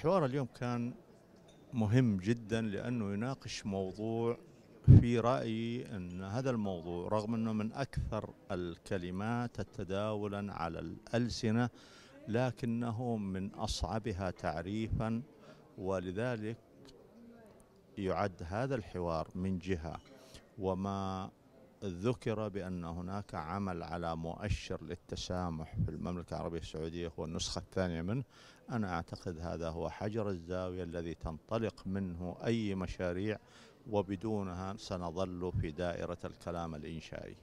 الحوار اليوم كان مهم جدا لأنه يناقش موضوع في رأيي أن هذا الموضوع رغم أنه من أكثر الكلمات تداولا على الألسنة لكنه من أصعبها تعريفا ولذلك يعد هذا الحوار من جهة. وما ذكر بأن هناك عمل على مؤشر للتسامح في المملكة العربية السعودية هو النسخة الثانية منه أنا أعتقد هذا هو حجر الزاوية الذي تنطلق منه أي مشاريع وبدونها سنظل في دائرة الكلام الإنشائي.